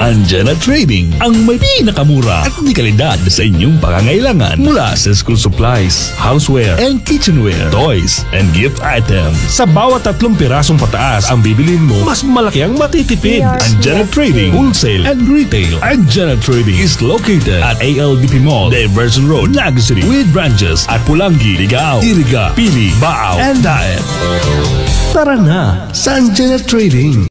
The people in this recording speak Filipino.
Anjana Trading, ang may pinakamura at di kalidad sa inyong pangangailangan mula sa school supplies, houseware and kitchenware, toys and gift items. Sa bawat tatlong pirasong pataas ang bibilin mo, mas malaki ang matitipid. Anjana Trading, wholesale and retail. Anjana Trading is located at ALDP Mall, Diversion Road, Naga City with branches at Pulangi, Ligao, Iriga, Pili, Baaw and Daet. Tara na sa Anjana Trading.